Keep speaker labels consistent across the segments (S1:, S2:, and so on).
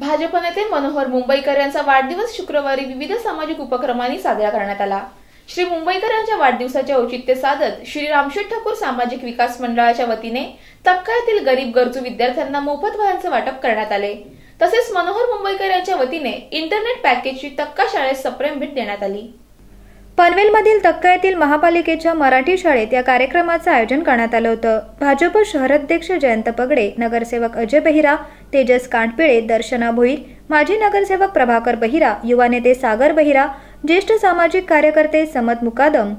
S1: भाजप नेते मनोहर मुंबईकर यांचा वाढदिवस शुक्रवारी विविध सामाजिक उपक्रमांनी साजरा करण्यात आला. श्री मुंबईकर यांच्या वाढदिवसाचे औचित्य साधत श्री रामशेठ ठाकूर सामाजिक विकास मंडळाच्या वतीने तक्का येथील गरीब गरजू विद्यार्थ्यांना मोफत वह्यांचे वाटप करण्यात आले. तसेच मनोहर मुंबईकर यांच्या वतीने इंटरनेट पॅकेजची तक्का शाळेत सप्रेम भेट देण्यात आली. पनवेलमधील तक्का येथील महापालिकेच्या मराठी शाळेत या कार्यक्रमाचं आयोजन करण्यात आलं होतं. भाजप शहराध्यक्ष जयंत पगडे नगरसेवक अजय बेहिरा तेजस कांटपिळे दर्शना भोईर माजी नगरसेवक प्रभाकर बहिरा युवा नेते सागर बहिरा ज्येष्ठ सामाजिक कार्यकर्ते समत मुकादम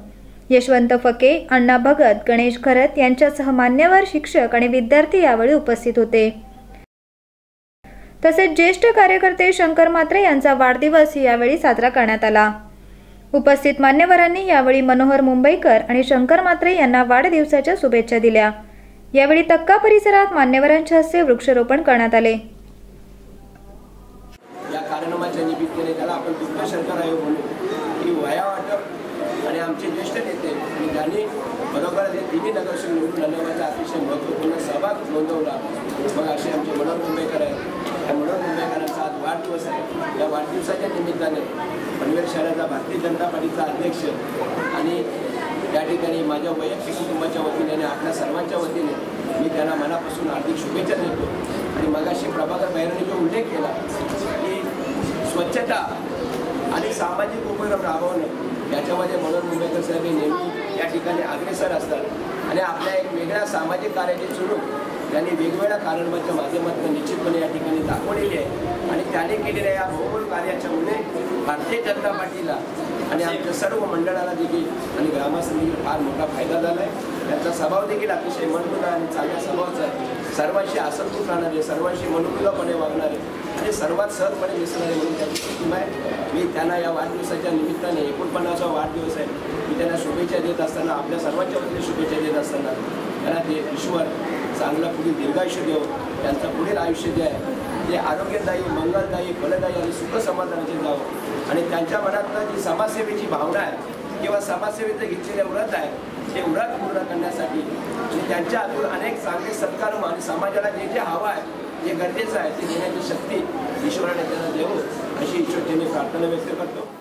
S1: यशवंत फके अण्णा भगत गणेश खरत यांच्यासह मान्यवर शिक्षक आणि विद्यार्थी यावेळी उपस्थित होते. तसेच ज्येष्ठ कार्यकर्ते शंकर मात्रे यांचा वाढदिवस यावेळी साजरा करण्यात आला. उपस्थित मान्यवरांनी यावेळी मनोहर मुंबईकर आणि शंकर मात्रे यांना वाढदिवसाच्या शुभेच्छा दिल्या. यावेळी तक्का परिसरात मान्यवरांच्या हस्ते वृक्षारोपण करण्यात आले.
S2: या कार्यक्रमाच्या निमित्ताने त्याला आपण दुर्गशंकर आयोग म्हणू. की वया वाटप आणि आमचे ज्येष्ठ नेते आणि ज्यांनी बरोबर हे तिन्ही नगरसेवक निवडून आणण्याचा अतिशय महत्त्वपूर्ण सहभाग नोंदवला. मग असे आमचे मनोहर मुंबईकर आहेत. त्या मनोहर मुंबईकरांचा आज वाढदिवस आहे. या वाढदिवसाच्या निमित्ताने पनवेल शहराचा भारतीय जनता पार्टीचा अध्यक्ष आणि ठिकाणी माझ्या वैयक्तिक कुटुंबाच्या वतीने आणि आपल्या सर्वांच्या वतीने मी त्यांना मनापासून हार्दिक शुभेच्छा देतो. आणि मगाशी प्रभाकर बहिरांनी जो उल्लेख केला की स्वच्छता आणि सामाजिक उपक्रम राबवणे याच्यामध्ये मनोहर मुंबईकर साहेब हे नेहमी या ठिकाणी अग्रेसर असतात. आणि आपल्या एक वेगळ्या सामाजिक कार्याची सुरू त्यांनी वेगवेगळ्या कारणांच्या माध्यमातून निश्चितपणे या ठिकाणी दाखवलेली आहे. आणि त्याने केलेल्या या बहुमूल कार्याच्यामुळे भारतीय जनता पार्टीला आणि आमच्या सर्व मंडळाला देखील आणि ग्रामस्थांनी फार मोठा फायदा झाला आहे त्यांचा स्वभाव देखील अतिशय मनमुला आणि चांगल्या स्वभावाचा आहे. सर्वांशी आसंतुष राहणारे सर्वांशी मनुकुलापणे वागणारे आणि सर्वात सहजपणे दिसणारे म्हणून त्यांची प्रतिमा आहे. मी त्यांना या वाढदिवसाच्या निमित्ताने एकोणपन्नासावा वाढदिवस आहे. मी त्यांना शुभेच्छा देत असताना आपल्या सर्वांच्या वतीने शुभेच्छा देत असताना त्यांना ते ईश्वर चांगलं पुढील दीर्घायुष्य देव त्यांचं पुढील आयुष्य जे आहे ते आरोग्यदायी मंगलदायी फलदायी आणि सुख समाधानाचे जावं. आणि त्यांच्या मनातनं जी समाजसेवेची भावना आहे किंवा समाजसेवेचं घेतलेलं व्रत आहे ते व्रत पूर्ण करण्यासाठी आणि त्यांच्या हातून अनेक चांगले सत्कर्म आणि समाजाला जे जे हवं आहे जे गरजेचं आहे ते देण्याची शक्ती ईश्वराने त्यांना देऊ अशी ईश्वर प्रार्थना व्यक्त करतो.